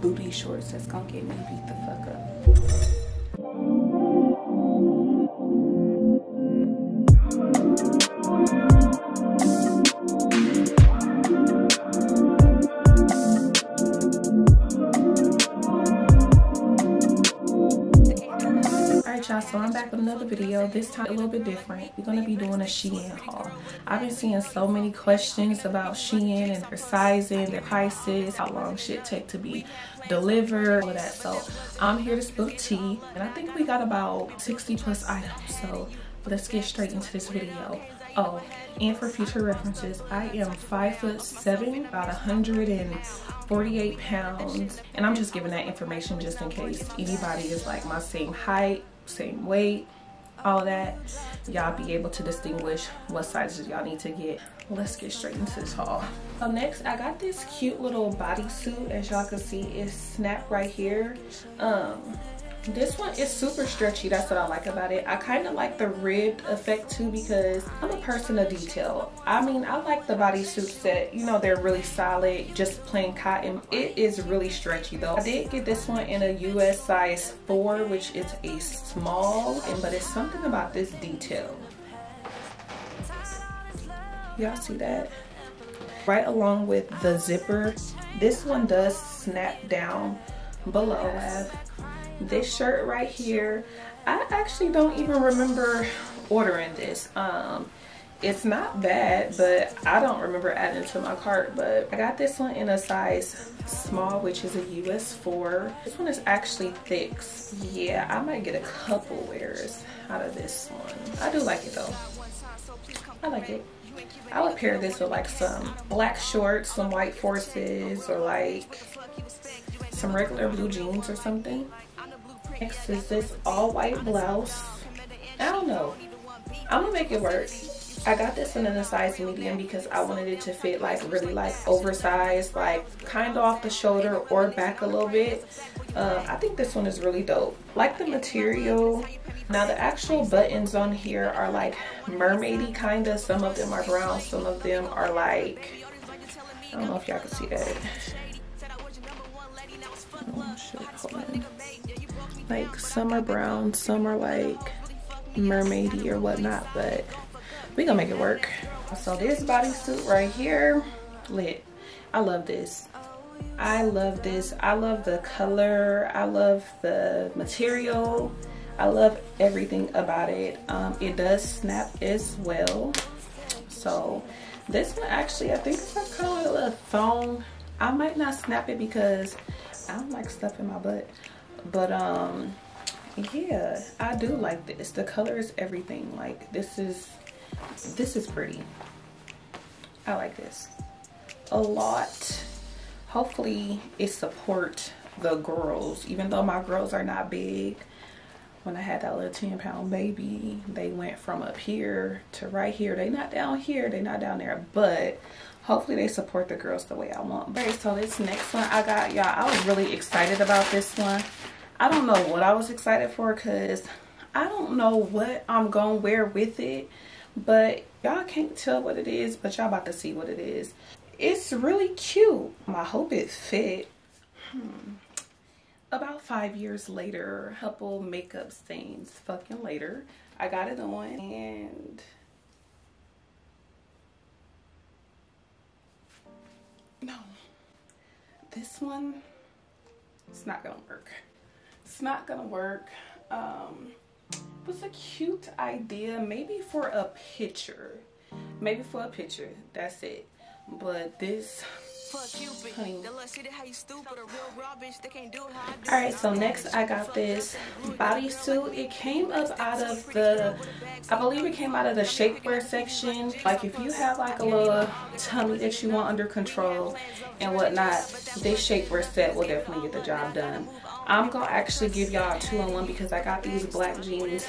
booty shorts that's gonna get me beat the fuck up. So I'm back with another video. This time a little bit different. We're gonna be doing a Shein haul. I've been seeing so many questions about Shein and their sizing, their prices, how long shit take to be delivered, all of that. So I'm here to spill tea. And I think we got about 60 plus items. So let's get straight into this video. Oh, and for future references, I am five foot seven, about 148 pounds. And I'm just giving that information just in case anybody is like my same height, same weight, all that. Y'all be able to distinguish what sizes y'all need to get. Let's get straight into this haul. So next, I got this cute little bodysuit. As y'all can see, it's snap right here. Um, this one is super stretchy that's what i like about it. I kind of like the ribbed effect too because i'm a person of detail. I mean i like the bodysuits that you know they're really solid just plain cotton. It is really stretchy though. I did get this one in a us size 4 which is a small but it's something about this detail. Y'all see that? Right along with the zipper. This one does snap down below this shirt right here. I actually don't even remember ordering this. Um it's not bad but i don't remember adding to my cart but i got this one in a size small which is a us 4 this one is actually thick. Yeah i might get a couple wears out of this one. I do like it though. I like it. I would pair this with like some black shorts, some white forces, or like some regular blue jeans or something. Next is this all white blouse. I don't know. I'm gonna make it work. I got this in a size medium because I wanted it to fit like really like oversized, like kind of off the shoulder or back a little bit. Uh, I think this one is really dope. Like the material. Now the actual buttons on here are like mermaidy kind of. Some of them are brown, some of them are like, I don't know if y'all can see that. Oh, shit, like some are brown, some are like mermaidy or whatnot, but we gonna make it work. So this bodysuit right here, lit. I love this. I love this. I love the color. I love the material. I love everything about it. Um, it does snap as well. So this one actually, I think it's kind of a thong. I might not snap it because I don't like stuff in my butt. But um, yeah, I do like this. The color is everything. Like this is, this is pretty. I like this a lot. Hopefully it support the girls, even though my girls are not big when I had that little 10 pound baby, they went from up here to right here. They not down here, they not down there, but hopefully they support the girls the way I want. Okay, so this next one I got, y'all, I was really excited about this one. I don't know what I was excited for because I don't know what I'm going to wear with it, but y'all can't tell what it is, but y'all about to see what it is. It's really cute. I hope it fit. Hmm about five years later, a couple makeup stains fucking later, I got it on and no, this one, it's not gonna work. It's not gonna work. Um, it was a cute idea, maybe for a picture, maybe for a picture, that's it. But this Alright, so next I got this bodysuit. It came up out of the, I believe it came out of the shapewear section. Like if you have like a little tummy that you want under control and whatnot, this shapewear set will definitely get the job done. I'm to actually give y'all a two-on-one because I got these black jeans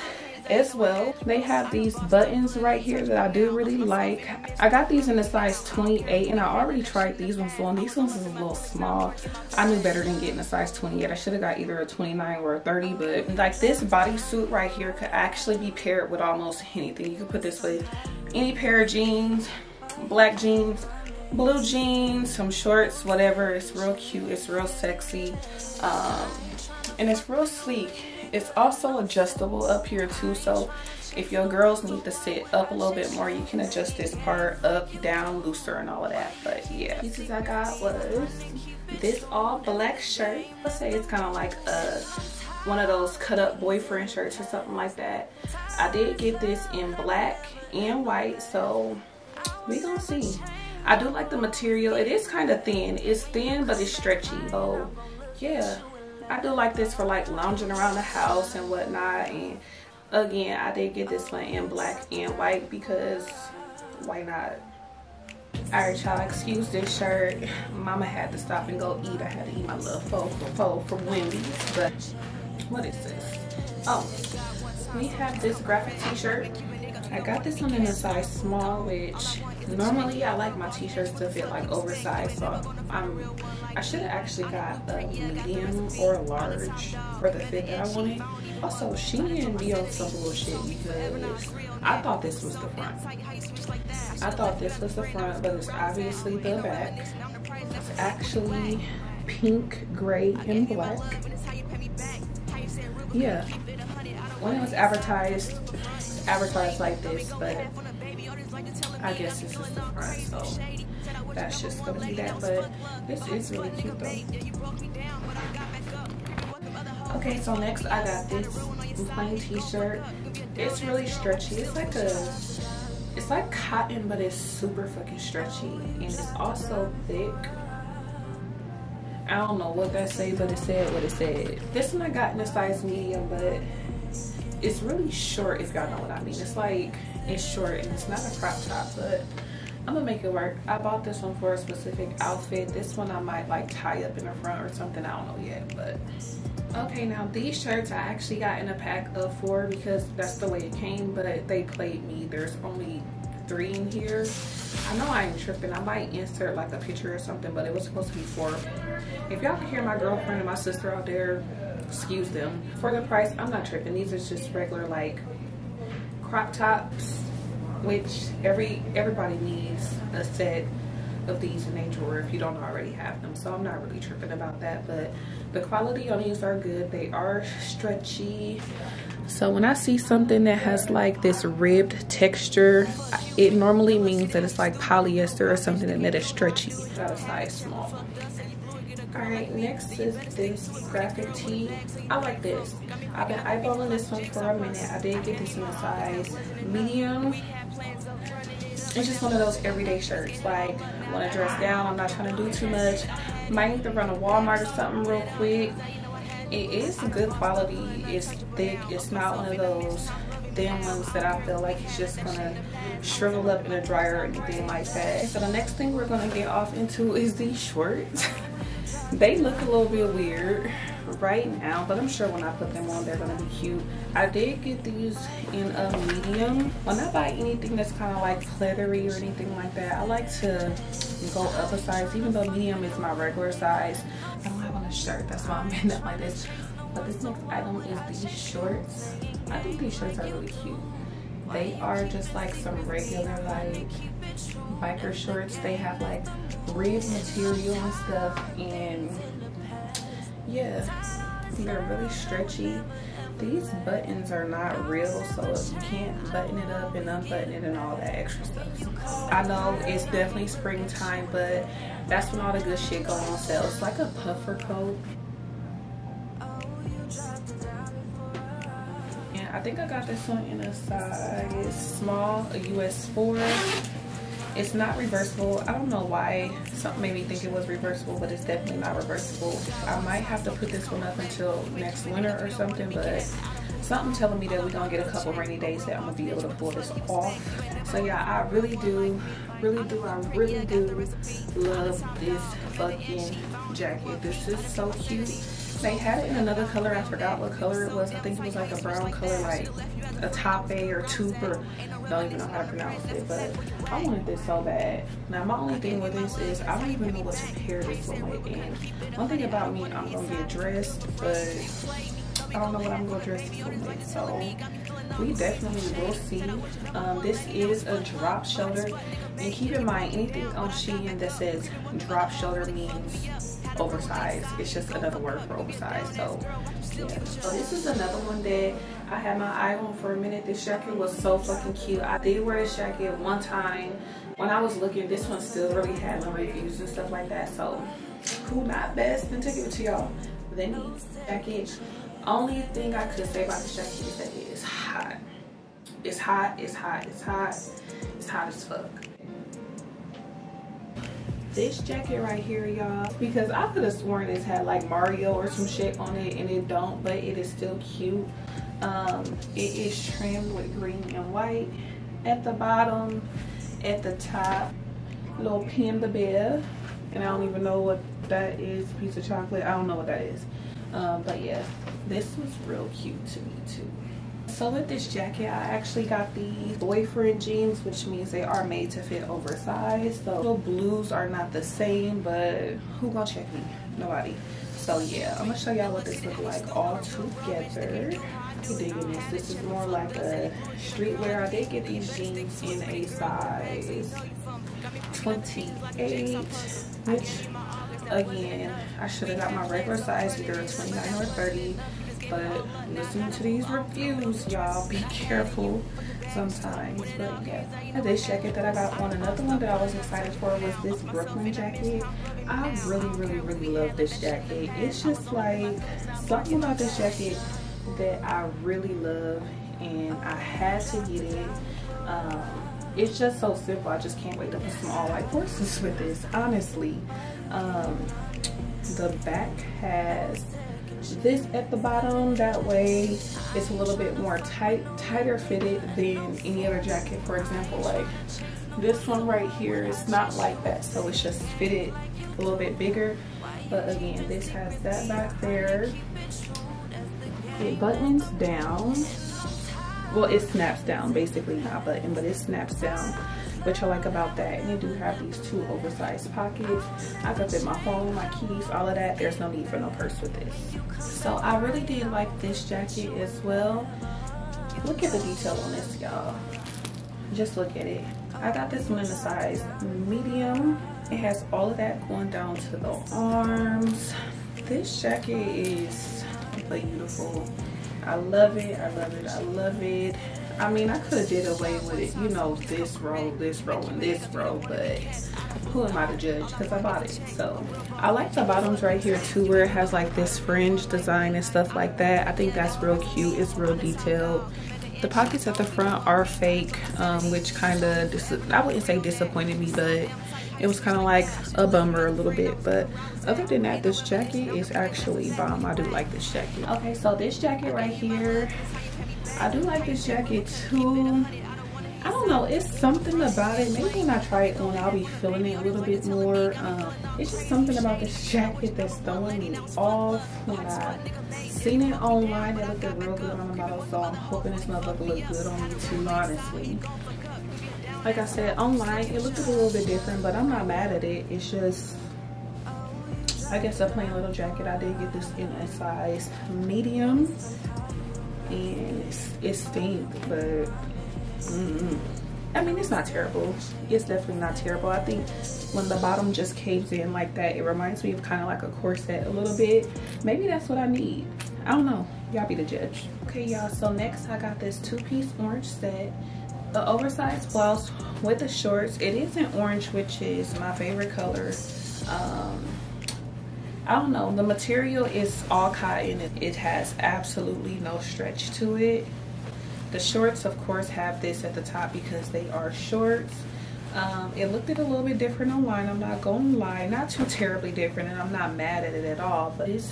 as well. They have these buttons right here that I do really like. I got these in a size 28 and I already tried these ones on. These ones is a little small. I knew better than getting a size 28. I should have got either a 29 or a 30 but like this bodysuit right here could actually be paired with almost anything. You could put this with any pair of jeans, black jeans, blue jeans, some shorts, whatever. It's real cute. It's real sexy. Um, and it's real sleek. It's also adjustable up here too. So if your girls need to sit up a little bit more, you can adjust this part up, down, looser, and all of that. But yeah, pieces I got was this all black shirt. Let's say it's kind of like a one of those cut up boyfriend shirts or something like that. I did get this in black and white, so we gonna see. I do like the material. It is kind of thin. It's thin, but it's stretchy. So yeah, I do like this for like lounging around the house and whatnot. And again, I did get this one in black and white because why not? Alright y'all, excuse this shirt. Mama had to stop and go eat. I had to eat my little pho, pho from Wendy's. But what is this? Oh, we have this graphic t-shirt. I got this one in a size small, which normally I like my t-shirts to fit like oversized. So I'm, I should have actually got a medium or a large for the fit that I wanted. Also, she didn't be on some bullshit because I thought this was the front. I thought this was the front, but it's obviously the back. It's actually pink, gray, and black yeah when it was advertised advertised like this but I guess this is the front so that's just gonna be that but this is really cute though. okay so next I got this plain t-shirt. it's really stretchy. It's like a it's like cotton but it's super fucking stretchy and it's also thick. I don't know what that say, but it said what it said. This one I got in a size medium, but it's really short if y'all know what I mean. It's like, it's short and it's not a crop top, but I'm gonna make it work. I bought this one for a specific outfit. This one I might like tie up in the front or something. I don't know yet, but okay. Now these shirts I actually got in a pack of four because that's the way it came, but they played me. There's only three in here. I know I ain't tripping. I might insert like a picture or something, but it was supposed to be four. If y'all can hear my girlfriend and my sister out there, excuse them. For the price, I'm not tripping. These are just regular like crop tops, which every everybody needs a set of these in their drawer if you don't already have them. So I'm not really tripping about that, but the quality on these are good. They are stretchy. So when I see something that has like this ribbed texture, it normally means that it's like polyester or something that is stretchy. Got a size small. All right, next is this graphic tee. I like this. I've been eyeballing this one for a minute. I did get this in a size medium. It's just one of those everyday shirts. Like, i want to dress down, I'm not trying to do too much. Might need to run a Walmart or something real quick. It is good quality. It's thick. It's not one of those thin ones that I feel like it's just gonna shrivel up in a dryer or anything like that. So the next thing we're gonna get off into is these shorts. they look a little bit weird right now but i'm sure when i put them on they're gonna be cute. I did get these in a medium. When i buy anything that's kind of like pleathery or anything like that i like to go up a size even though medium is my regular size. I don't have on a shirt that's why i'm in up like this. But this next item is these shorts. I think these shorts are really cute. They are just like some regular like biker shorts. They have like rib material and stuff and yeah they're really stretchy. These buttons are not real so you can't button it up and unbutton it and all that extra stuff. I know it's definitely springtime but that's when all the good shit go on sale. It's like a puffer coat. And i think i got this one in a size small a us 4 it's not reversible. I don't know why something made me think it was reversible but it's definitely not reversible. I might have to put this one up until next winter or something but something telling me that we're gonna get a couple rainy days that i'm gonna be able to pull this off. So yeah i really do really do i really do love this fucking jacket. This is so cute they had it in another color. I forgot what color it was. I think it was like a brown color, like a top A or taupe or don't even know how to pronounce it. But I wanted this so bad. Now my only thing with this is I don't even know what to pair this with. And one thing about me, I'm gonna get dressed, but I don't know what I'm gonna dress this with. So we definitely will see. Um, this is a drop shoulder. And keep in mind, anything on Shein that says drop shoulder means oversized. It's just another word for oversized. So, yeah. So this is another one that I had my eye on for a minute. This jacket was so fucking cute. I did wear this jacket one time. When I was looking, this one still really had no reviews and stuff like that. So, who not best? And to give it to y'all. Then jacket only thing I could say about this jacket is that it is hot. It's hot, it's hot, it's hot, it's hot as fuck. This jacket right here, y'all, because I could have sworn this had like Mario or some shit on it and it don't, but it is still cute. Um, it is trimmed with green and white at the bottom, at the top, little pin the bear, and I don't even know what that is, piece of chocolate. I don't know what that is. Um, but yeah, this was real cute to me too. So with this jacket, I actually got the boyfriend jeans, which means they are made to fit oversized. So the blues are not the same, but who gonna check me? Nobody. So yeah, I'm gonna show y'all what this look like all together. Digging this. This is more like a streetwear. I did get these jeans in a size 28, which again, I should have got my regular size, either 29 or 30. But listening to these reviews, y'all, be careful sometimes. But yeah, this jacket that I got on. Another one that I was excited for was this Brooklyn jacket. I really, really, really love this jacket. It's just like something about this jacket that I really love and I had to get it. Um, it's just so simple. I just can't wait to put some all white forces with this, honestly. Um, the back has this at the bottom that way it's a little bit more tight tighter fitted than any other jacket. For example like this one right here is not like that so it's just fitted a little bit bigger. But again this has that back there. It buttons down. Well it snaps down basically not button but it snaps down which I like about that. And you do have these two oversized pockets. I can fit my phone my keys all of that. There's no need for no purse with this. So I really did like this jacket as well. Look at the detail on this y'all. Just look at it. I got this one in a size medium. It has all of that going down to the arms. This jacket is beautiful. I love it. I love it. I love it I mean, I could have did away with it, you know, this row, this row, and this row, but who am I to judge? Because I bought it. So I like the bottoms right here too, where it has like this fringe design and stuff like that. I think that's real cute. It's real detailed. The pockets at the front are fake, um, which kind of, I wouldn't say disappointed me, but it was kind of like a bummer a little bit but other than that this jacket is actually bomb i do like this jacket okay so this jacket right here I do like this jacket too. I don't know, it's something about it. Maybe when I try it on, I'll be feeling it a little bit more. Um, it's just something about this jacket that's throwing me off when I seen it online. It looked real good on the model, so I'm hoping this motherfucker look good on me too, honestly. Like I said, online, it looked a little bit different, but I'm not mad at it. It's just, I guess a plain little jacket. I did get this in a size medium and it's, stink, but -mm. I mean, it's not terrible. It's definitely not terrible. I think when the bottom just caves in like that, it reminds me of kind of like a corset a little bit. Maybe that's what I need. I don't know. Y'all be the judge. Okay, y'all. So next, I got this two-piece orange set. The oversized blouse with the shorts. It is in orange, which is my favorite color. Um, I don't know. The material is all cotton. It has absolutely no stretch to it. The shorts, of course, have this at the top because they are shorts. Um, it looked a little bit different online. I'm not going to lie. Not too terribly different, and I'm not mad at it at all. But it's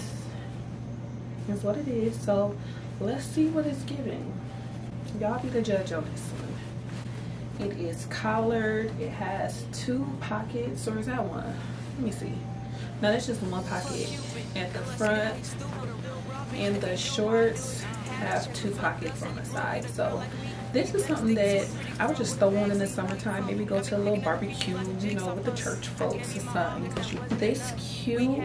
is what it is. So let's see what it's giving. Y'all be the judge on this one. It is collared. It has two pockets, or is that one? Let me see. Now that's just one pocket at the front and the shorts have two pockets on the side. So this is something that I would just throw on in the summertime. Maybe go to a little barbecue, you know, with the church folks or something. Because this cute,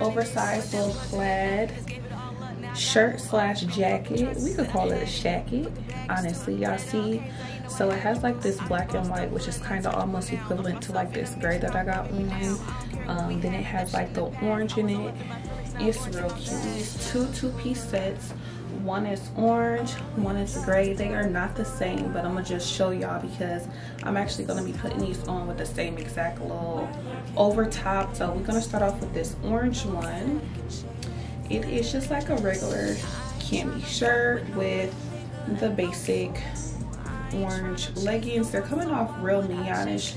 oversized little plaid shirt slash jacket we could call it a shacket honestly y'all see so it has like this black and white which is kind of almost equivalent to like this gray that i got on um, then it has like the orange in it. It's real cute. These two two-piece sets. One is orange one is gray. They are not the same but i'm gonna just show y'all because i'm actually gonna be putting these on with the same exact little over top so we're gonna start off with this orange one. It is just like a regular cami shirt with the basic orange leggings. They're coming off real neonish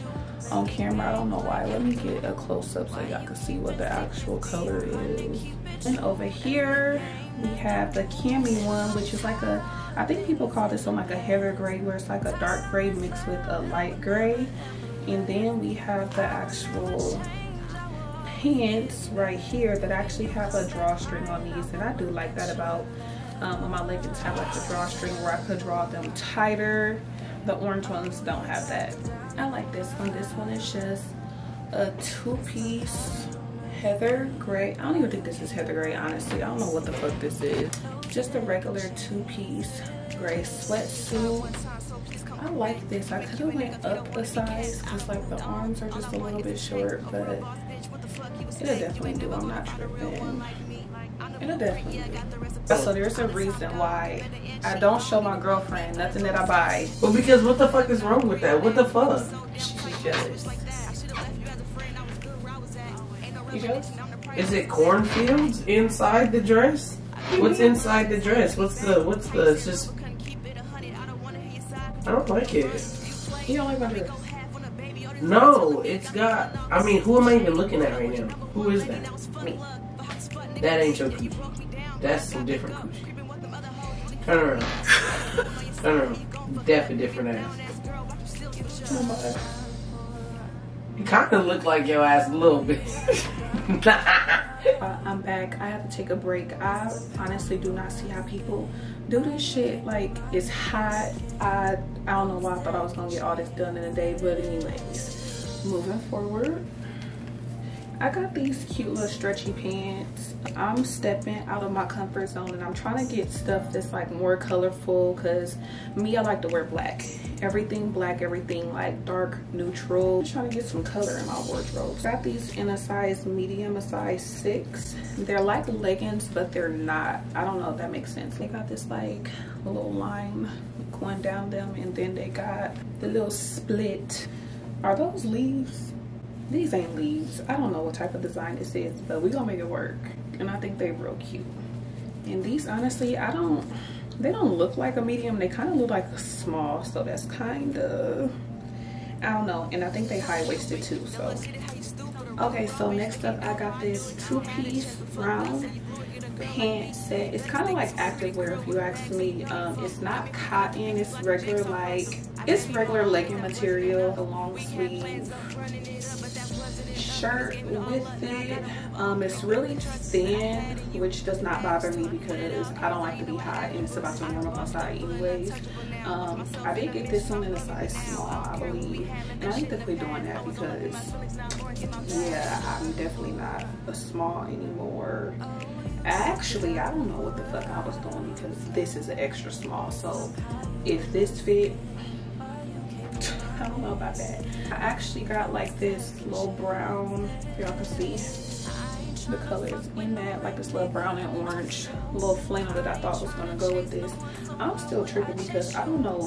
on camera. I don't know why. Let me get a close-up so y'all can see what the actual color is. And over here we have the cami one which is like a i think people call this one like a heather gray where it's like a dark gray mixed with a light gray. And then we have the actual pants right here that actually have a drawstring on these. And I do like that about um, my leggings have like a drawstring where I could draw them tighter. The orange ones don't have that I like this one this one is just a two-piece heather gray I don't even think this is heather gray honestly I don't know what the fuck this is just a regular two-piece gray sweatsuit I like this I could have went up a size because like the arms are just a little bit short but It'll definitely do. I'm not tripping. It'll definitely do. So there's a reason why I don't show my girlfriend nothing that I buy. Well, because what the fuck is wrong with that? What the fuck? She's jealous. You jealous? Is it cornfields inside the dress? What's inside the dress? What's the, what's the, it's just, I don't like it. You don't like my dress? No, it's got. I mean, who am I even looking at right now? Who is that? Me. That ain't your coochie. That's some different coochie. Turn around. Turn around. Definitely different ass. You kind of look like your ass a little bit. uh, I'm back. I have to take a break. I honestly do not see how people do this shit. Like, it's hot. I, I don't know why I thought I was going to get all this done in a day. But anyways, moving forward. I got these cute little stretchy pants. I'm stepping out of my comfort zone and I'm trying to get stuff that's like more colorful because me, I like to wear black. Everything black, everything like dark, neutral. I'm trying to get some color in my wardrobe. Got these in a size medium, a size six. They're like leggings, but they're not. I don't know if that makes sense. They got this like little line going down them and then they got the little split. Are those leaves? These ain't leaves. I don't know what type of design this is but we gonna make it work. And i think they're real cute. And these honestly i don't they don't look like a medium. They kind of look like a small so that's kind of i don't know. And i think they high-waisted too so. Okay so next up i got this two-piece round pant set it's kind of like activewear if you ask me um it's not cotton it's regular like it's regular legging material a long sleeve shirt with it. Um, it's really thin, which does not bother me because I don't like to be hot and it's about to warm up outside anyways. Um, I did get this one in a size small, I believe. And I need to quit doing that because, yeah, I'm definitely not a small anymore. Actually, I don't know what the fuck I was doing because this is an extra small. So if this fit, I don't know about that. I actually got like this little brown, y'all can see the colors in that, like this little brown and orange little flannel that I thought was gonna go with this. I'm still tripping because I don't know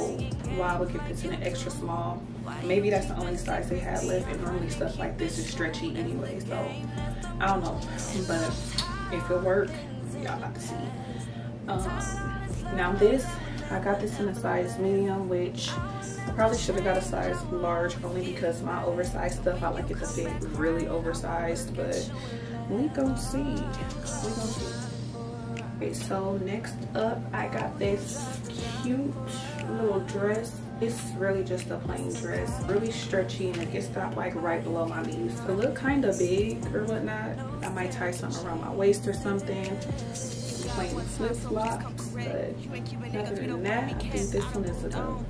why I would get this in an extra small. Maybe that's the only size they had left and normally stuff like this is stretchy anyway, so I don't know. But if it work, y'all got to see. Um, now this, I got this in a size medium, which I probably should have got a size large only because my oversized stuff, I like it to fit really oversized, but we gonna see. We gonna see. Okay, so next up, I got this cute little dress. It's really just a plain dress, really stretchy and it gets stopped like right below my knees. It look kind of big or whatnot. I might tie something around my waist or something flip flops, but than that, I think this one is a go.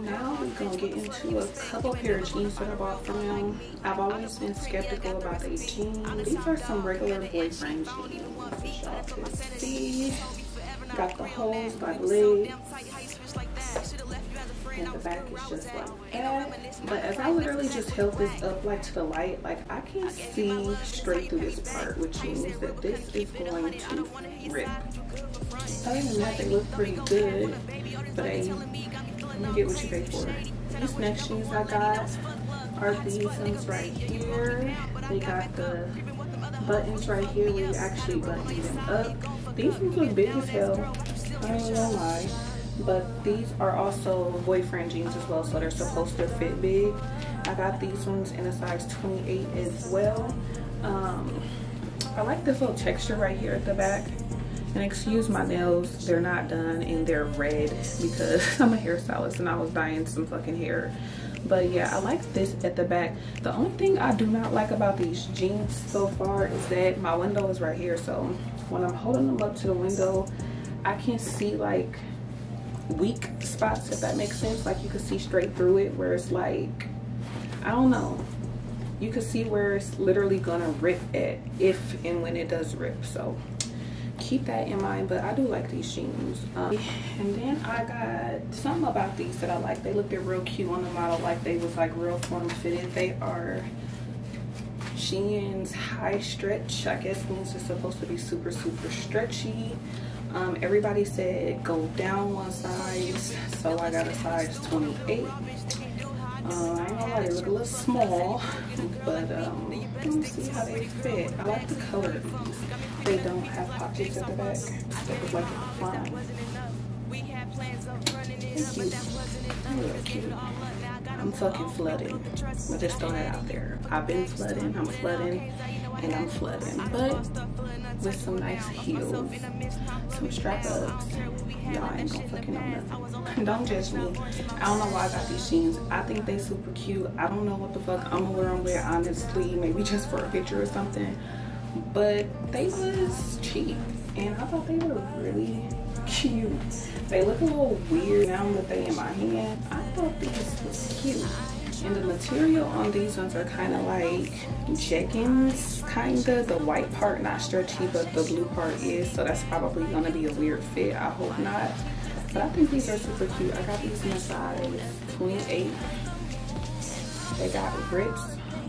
Now we're gonna get into a couple pair of jeans that I bought from them. I've always been skeptical about these jeans. These are some regular boyfriend jeans, y'all can see. Got the holes by the legs and the back is just like that. But as I literally just held this up like to the light, like I can see straight through this part, which means that this is going to rip. Other than that, they look pretty good, but they, you get what you pay for. These next shoes I got are these ones right here. They got the buttons right here where you actually button them up. These ones look big as hell. I don't know why but these are also boyfriend jeans as well so they're supposed to fit big. I got these ones in a size 28 as well. Um, i like this little texture right here at the back. And excuse my nails they're not done and they're red because i'm a hairstylist and i was dyeing some fucking hair. But yeah i like this at the back. The only thing i do not like about these jeans so far is that my window is right here. So when i'm holding them up to the window i can see like weak spots if that makes sense. Like you can see straight through it where it's like i don't know. You can see where it's literally gonna rip at if and when it does rip. So keep that in mind but i do like these jeans um, and then i got something about these that i like. They looked real cute on the model like they was like real form fitted they are Shein's high stretch. I guess means it's supposed to be super super stretchy um, everybody said go down one size, so I got a size 28. Uh, I lie, they look a little small, but um, let me see how they fit. I like the color of these. They don't have pockets at the back. They look like a fine. Cute. I'm fucking flooding. I just throw that out there. I've been flooding, I'm flooding, and I'm flooding. But with some nice heels, some strap ups. Y'all ain't gonna fucking know nothing. Don't judge me. I don't know why I got these jeans. I think they super cute. I don't know what the fuck I'm gonna wear them with, honestly. Maybe just for a picture or something. But they was cheap. And I thought they were really cute. They look a little weird now that they in my hand. I thought these was cute. And the material on these ones are kind of like jeggings, kind of. The white part not stretchy, but the blue part is. So that's probably going to be a weird fit. I hope not. But I think these are super cute. I got these in a size 28. They got rips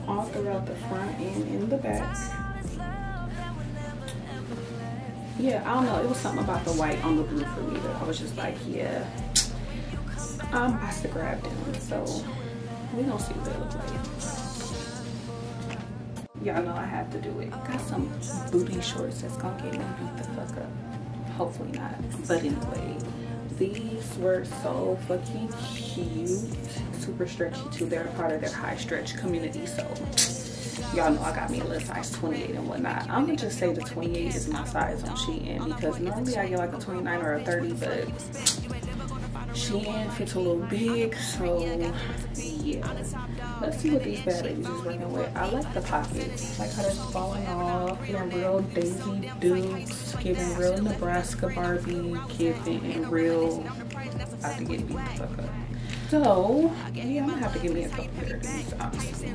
all throughout the front and in the back. Yeah, I don't know. It was something about the white on the blue for me that I was just like, yeah, I'm about to grab them. So we gonna see what they look like. Y'all know I have to do it. Got some booty shorts that's gonna get me beat the fuck up. Hopefully not. But anyway, these were so fucking cute. Super stretchy too. They're part of their high stretch community. So y'all know I got me a little size 28 and whatnot. I'm gonna just say the 28 is my size on Shein because normally I get like a 29 or a 30, but Shein fits a little big, so yeah. Let's see what these bad babies is working with. I like the pockets, like how they're falling off, giving real Daisy Dukes, giving real Nebraska Barbie, giving real, I have to get beat the fuck up. So, yeah, I'm gonna have to give me a couple pair of these, honestly.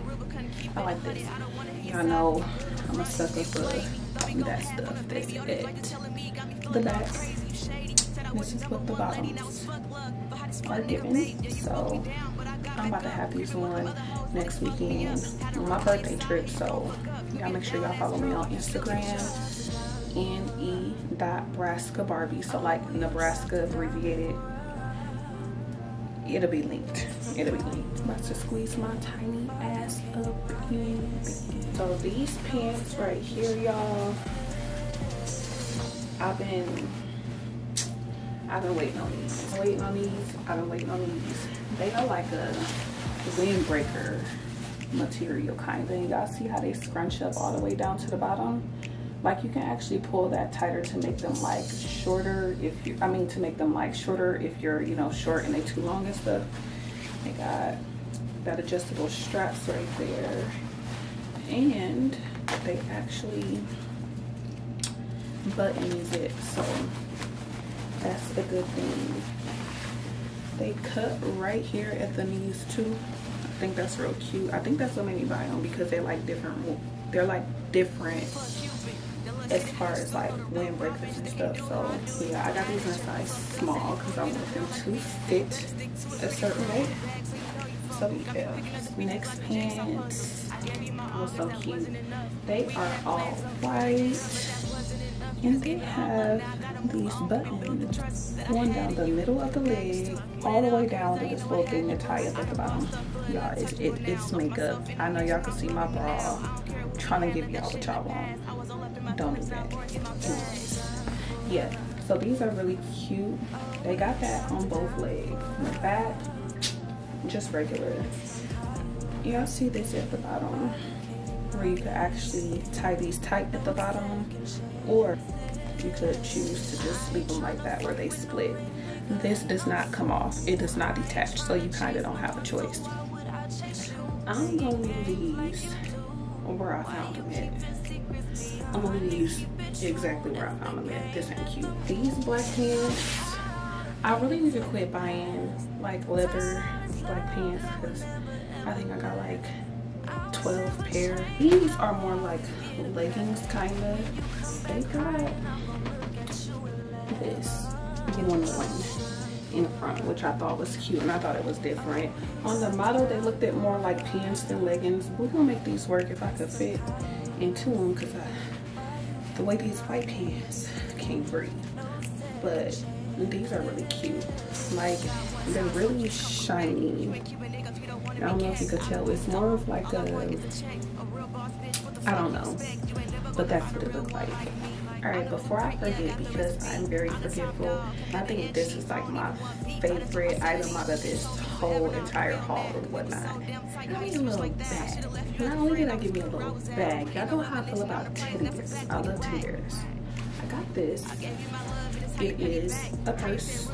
I like this. Y'all know I'm a sucker for that stuff that's at the back. This is what the bottoms are given. So I'm about to have these on next weekend on my birthday trip. So y'all make sure y'all follow me on Instagram. ne dot ne.braska Barbie. So like Nebraska abbreviated. It'll be linked. It'll be linked. I'm about to squeeze my tiny ass up in. So these pants right here, y'all. I've been I've been waiting on these. Waiting on these. I've been waiting on these. They are like a windbreaker material kind of. Y'all see how they scrunch up all the way down to the bottom? Like you can actually pull that tighter to make them like shorter if you, I mean to make them like shorter if you're, you know, short and they too long and stuff. They got that adjustable straps right there. And they actually buttons it so that's a good thing they cut right here at the knees too. I think that's real cute. I think that's what made me buy them because they're like different they're like different as far as like windbreakers and stuff. So yeah i got these in a size small because i want them to fit a certain way. So yeah next pants was so cute. They are all white and they have these buttons going down the middle of the leg all the way down to this little thing that tie up at the bottom. Y'all it, it, it's makeup i know y'all can see my bra trying to give y'all what y'all want. Don't do that. Yeah so these are really cute. They got that on both legs. The back just regular. Y'all see this at the bottom where you could actually tie these tight at the bottom or you could choose to just leave them like that where they split. This does not come off. It does not detach so you kind of don't have a choice. I'm gonna leave these where i found them at. I'm gonna these exactly where i found them at. This ain't cute. These black pants i really need to quit buying like leather black pants because i think i got like 12 pair. These are more like leggings kind of. They got this one one in front which i thought was cute and i thought it was different. On the model they looked at more like pants than leggings. We're gonna make these work if i could fit into them because the way these white pants can't breathe. But these are really cute. Like they're really shiny i don't know if you could tell it's more of like a i don't know but that's what it looks like. All right before i forget because i'm very forgetful i think this is like my favorite item out of this whole entire haul or whatnot. I need a little bag. Not only did i give me a little bag y'all know how i feel about teddy i love teddy i got this. It is a purse.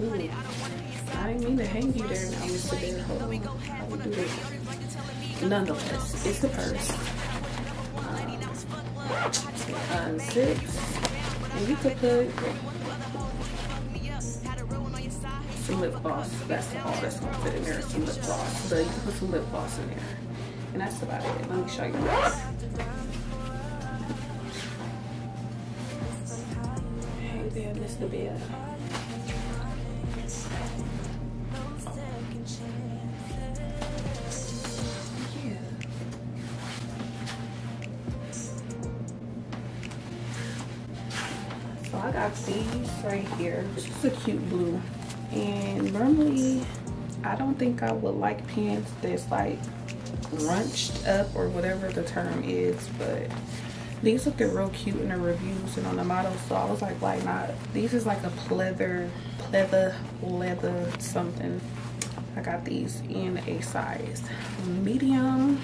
Ooh. I didn't mean to hang you there now, Mr. Bear. Hold on. I will do this. Nonetheless, it's the purse. Um. And you could put some lip gloss. That's all that's gonna fit in there. Some lip gloss. So you can put some lip gloss in there. And that's about it. Let me show you. Hey there, Mr. Bear. Got these right here. This is a cute blue. And normally, I don't think I would like pants that's like runched up or whatever the term is, but these looked real cute in the reviews and on the model, so I was like, why not? These is like a pleather, pleather, leather something. I got these in a size medium.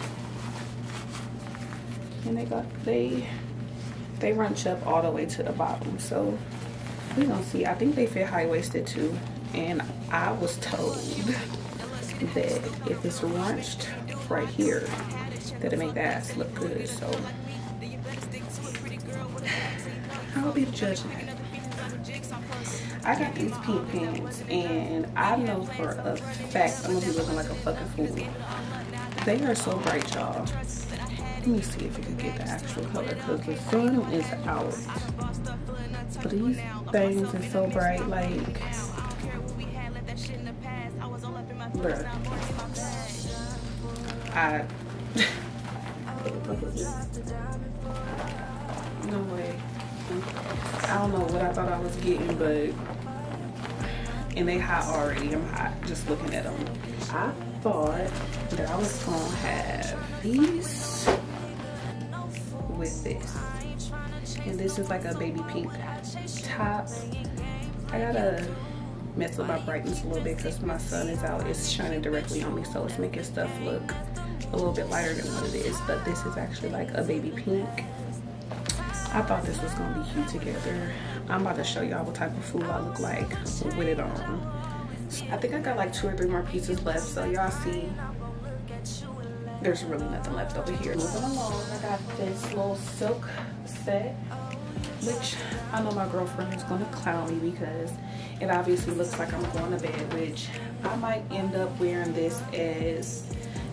And they got, they they runch up all the way to the bottom so we gonna see i think they fit high-waisted too and i was told that if it's runched right here that'll make the ass look good so i'll be judging it I got these pink pants and I know for a fact I'm gonna be looking like a fucking fool. They are so bright, y'all. Let me see if we can get the actual color because the sun is out. But these things are so bright, like, bruh. I, no way. I don't know what I thought I was getting, but, and they hot already. I'm hot just looking at them. I thought that I was gonna have these with this. And this is like a baby pink top. I gotta mess with my brightness a little bit because my sun is out. It's shining directly on me, so it's making stuff look a little bit lighter than what it is. But this is actually like a baby pink. I thought this was gonna be cute together. I'm about to show y'all what type of food I look like with it on. I think I got like two or three more pieces left, so y'all see there's really nothing left over here. Moving along, I got this little silk set. which I know my girlfriend is gonna clown me because it obviously looks like I'm going to bed, which I might end up wearing this as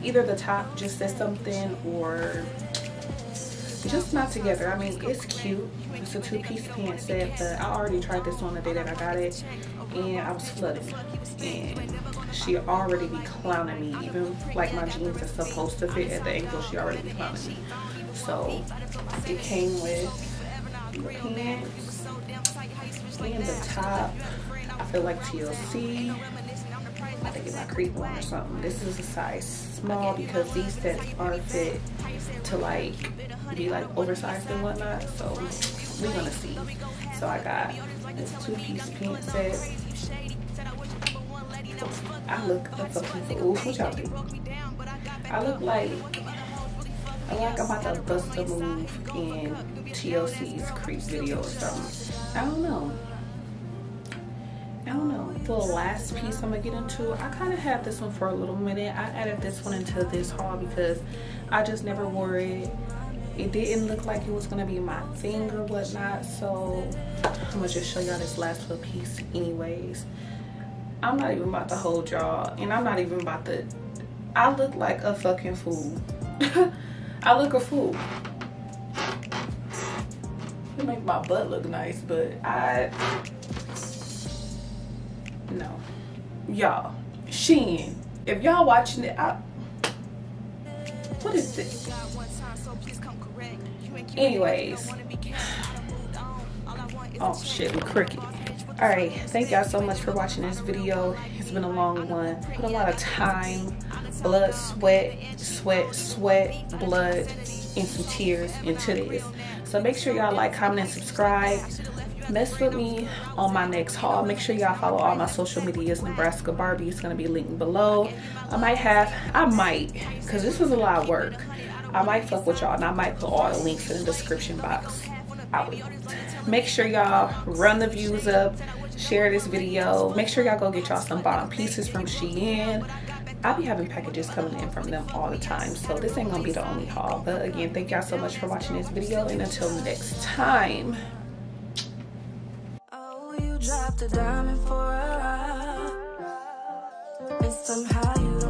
either the top just as something or just not together. I mean, it's cute. It's a two-piece pant set, but I already tried this on the day that I got it, and I was flooded. And she already be clowning me. Even like my jeans are supposed to fit at the ankle, she already be clowning me. So it came with the pants and the top. I feel like TLC. I think it's my creep or something. This is a size small because these sets aren't fit to like be like oversized and whatnot. So we're gonna see. So I got this two-piece pant set. I look a fucking fool. What y'all think? I look like I like I'm about to bust a move in TLC's creep video or something. I don't know. I don't know. The last piece I'm gonna get into, I kind of had this one for a little minute. I added this one into this haul because I just never wore it. It didn't look like it was gonna be my thing or whatnot. So I'm gonna just show y'all this last little piece anyways. I'm not even about to hold y'all and I'm not even about to, I look like a fucking fool. I look a fool. It make my butt look nice, but I no. Y'all, Shein, if y'all watching it, I, what is this? Anyways. Oh shit, I'm crooked. Alright, thank y'all so much for watching this video. It's been a long one. Put a lot of time, blood, sweat, sweat, sweat, blood, and some tears into this. So make sure y'all like, comment, and subscribe mess with me on my next haul make sure y'all follow all my social medias nebraska barbie is going to be linked below i might have i might because this was a lot of work i might fuck with y'all and i might put all the links in the description box will make sure y'all run the views up share this video make sure y'all go get y'all some bottom pieces from shein I'll be having packages coming in from them all the time. So this ain't gonna be the only haul. But again, thank y'all so much for watching this video. And until next time oh, dropped a diamond for a. And somehow